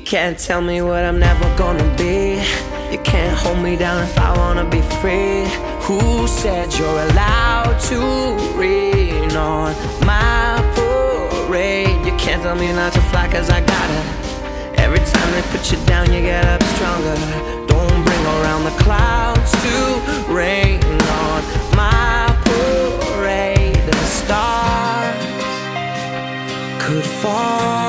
can't tell me what I'm never gonna be. You can't hold me down if I wanna be free. Who said you're allowed to rain on my parade? You can't tell me not to fly cause I gotta. Every time they put you down, you get up stronger. Don't bring around the clouds to rain on my parade. The stars could fall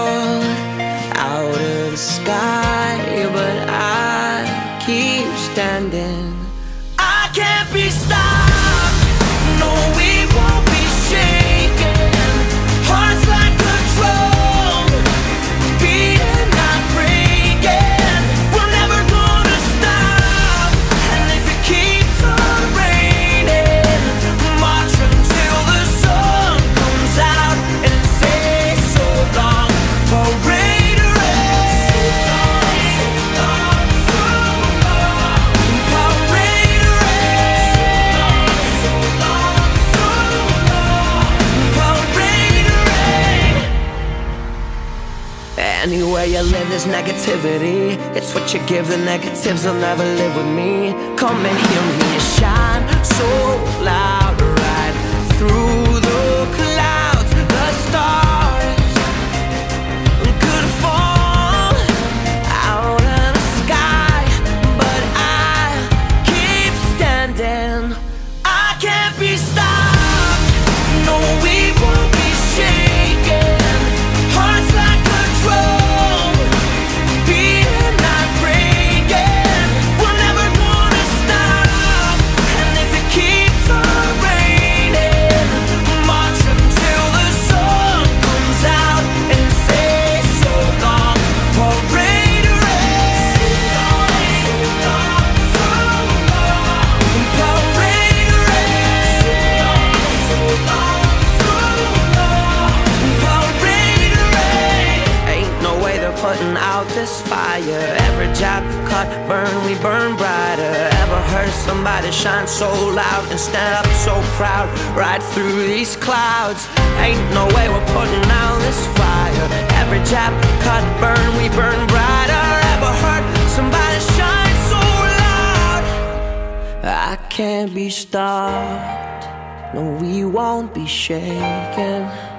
Anywhere you live, there's negativity. It's what you give, the negatives will never live with me. Come and hear me shine so loud, putting out this fire. Every job cut, burn, we burn brighter. Ever heard somebody shine so loud and stand up so proud right through these clouds? Ain't no way we're putting out this fire. Every job cut, burn, we burn brighter. Ever heard somebody shine so loud? I can't be stopped. No, we won't be shaken.